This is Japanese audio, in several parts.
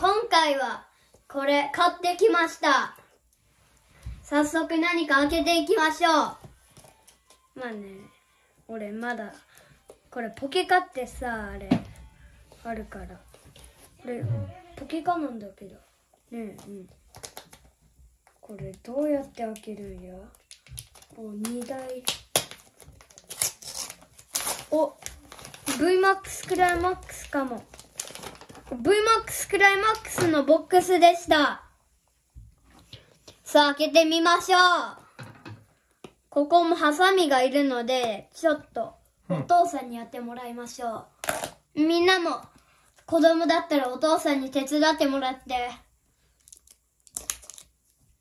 今回はこれ買ってきました。早速何か開けていきましょう。まあね、俺まだ、これポケカってさ、あれ、あるから。これ、ポケカなんだけど。ねえ、うん。これどうやって開けるんや？お、荷台。お、VMAX クライマックスかも。VMAX クライマックスのボックスでした。さあ、開けてみましょう。ここもハサミがいるので、ちょっとお父さんにやってもらいましょう。みんなも子供だったらお父さんに手伝ってもらって。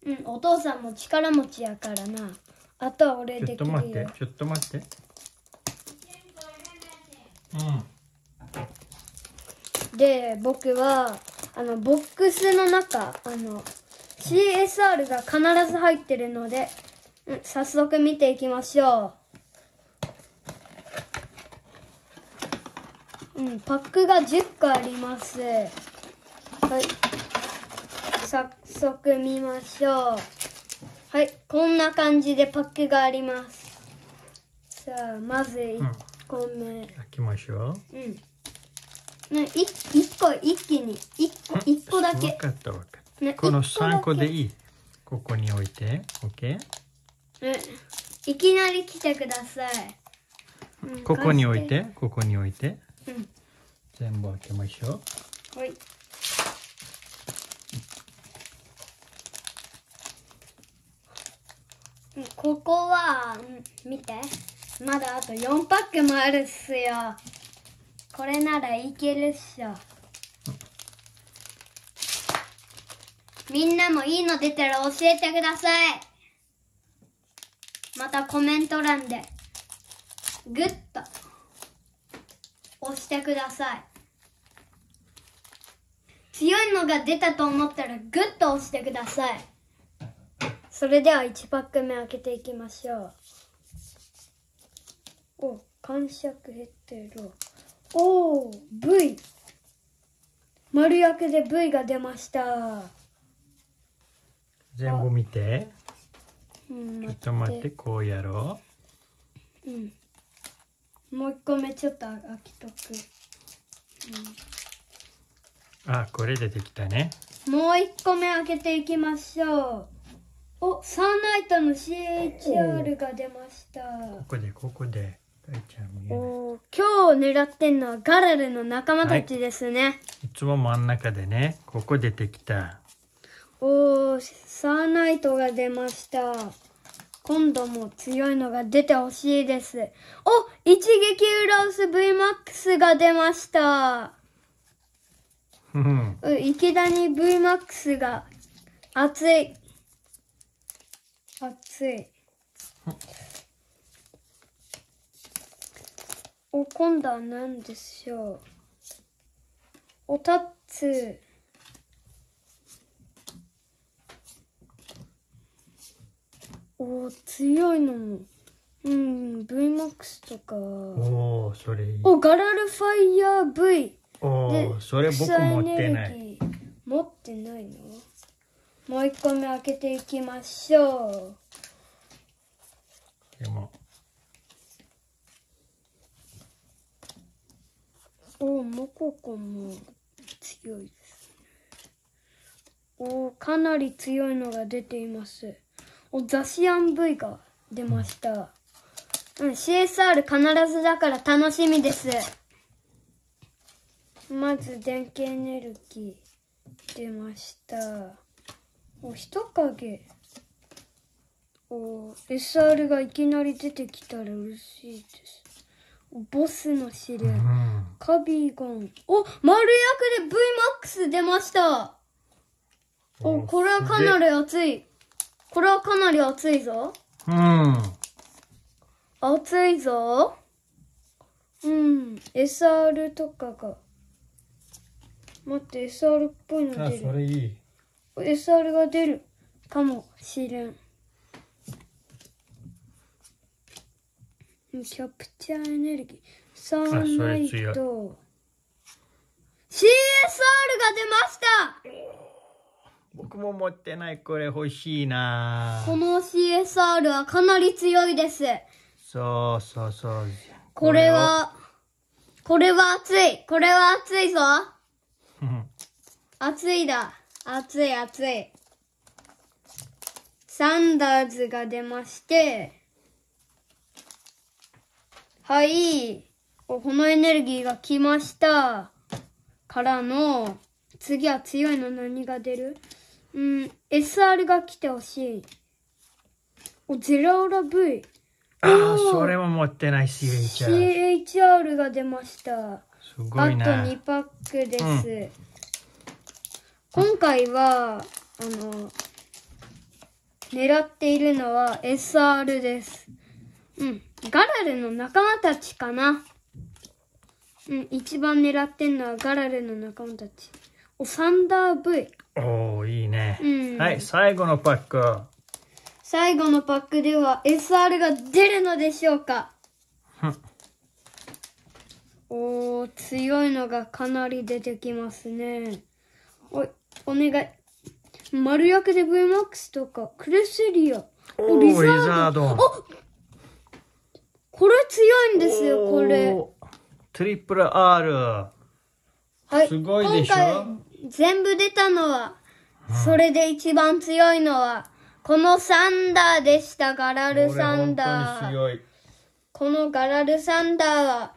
うん、お父さんも力持ちやからな。あとは俺ちょっできるよ。と待ってちょっと待ってうんで僕はあのボックスの中あの CSR が必ず入ってるので、うん、早速見ていきましょう、うん、パックが10個あります。はい。早速見ましょう。はいこんな感じでパックがあります。さあまず1個目、開きましょう。うん。ね、い一個一気に一個一個だけ分。かった分かっねたこの一個だけ3個でいい？ここに置いて OK うんいきなり来てください。うんここに置い。て？ここに置いてうん。全部開けましょうはい。うんここは、うん見て。まだあと4パックもあるっすよ。これならいけるっしょ。みんなもいいの出たら教えてください。またコメント欄で、グッと押してください。強いのが出たと思ったらグッと押してください。それでは1パック目開けていきましょう。お、感触減ってる。おー、V。丸焼けで V が出ました。全部見てうん、ちょっと待ってこうやろうん。もう一個目ちょっと開きとく。うあこれ出てきたねもう一個目開けていきましょう。お、サーナイトの CHR が出ました。ここでここで大ちゃん見えない今日狙ってんのはガラルの仲間たちですね。いつも真ん中でねここ出てきたおー、サーナイトが出ました。今度も強いのが出てほしいです。お一撃ウラウス VMAX が出ました。うんう池田に VMAX が熱い。熱い。お、今度は何でしょう。おたつ。お、強いのも。うん、VMAX とか。おおそれいいお、ガラルファイヤー V。おでおそれ僕持ってない持ってないの？もう一個目開けていきましょでもうおモココも強いですね。おかなり強いのが出ています。おザシアン V が出ました。うん CSR 必ずだから楽しみです。まず電気エネルギー出ました。お人影。お SR がいきなり出てきたら嬉しいです。ボスの試練、うん。カビゴン。お丸役で VMAX 出ました。おこれはかなり熱い。これはかなり熱いぞ。うん。熱いぞ。うん。SR とかが。待って SR っぽいのあ出る。それいい。SR が出るかもしれんキャプチャーエネルギーサーナイそれ強いト CSR が出ました僕も持ってない。これ欲しいな。この CSR はかなり強いです。そうそうそう。これは、これは熱い。これは熱いぞ。熱いだ。熱い熱い。サンダーズが出まして、はい。おこのエネルギーが来ました。からの、次は強いの何が出る？うん、SR が来てほしい。お、ゼラオラ V。ああ、それも持ってない CHR。CHR が出ました。すごあといな。2パックです。今回は、あの、狙っているのは SR です。うん。ガラルの仲間たちかな。うん、一番狙ってんのはガラルの仲間たち。お、サンダー V。おおいいね。うんはい、最後のパック。最後のパックでは SR が出るのでしょうかおー、強いのがかなり出てきますね。おい、お願い。丸焼けで VMAX とか、クレセリア。おーリザードリザードおこれ強いんですよ、これ。トリプル R。はい。すごいでしょ？今回、全部出たのは、それで一番強いのは、このサンダーでした、ガラルサンダー。これ本当に強い。このガラルサンダーは